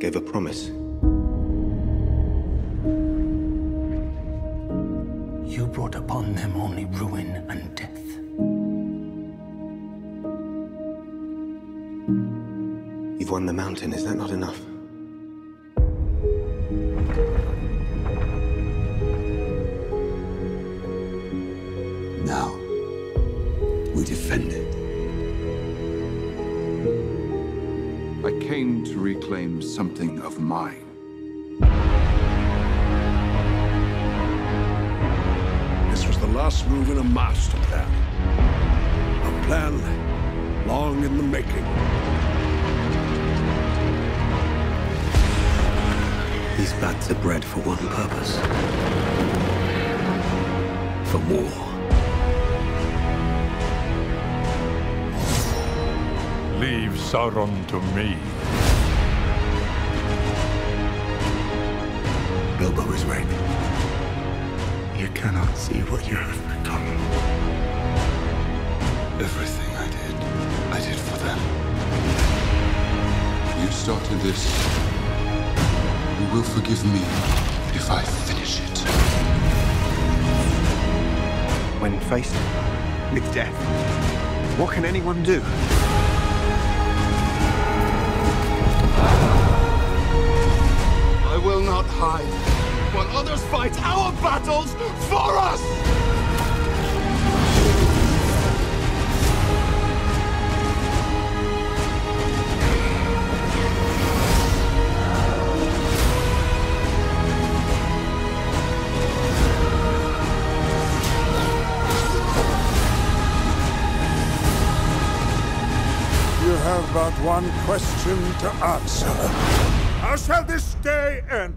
gave a promise. You brought upon them only ruin and death. You've won the mountain, is that not enough? Now, we defend it. Came to reclaim something of mine. This was the last move in a master plan. A plan long in the making. These bats are bred for one purpose. For war. Sauron to me. Bilbo is right. You cannot see what you have become. Everything I did, I did for them. You started this. You will forgive me if I finish it. When faced with death, what can anyone do? Fight our battles for us! You have but one question to answer. How shall this day end?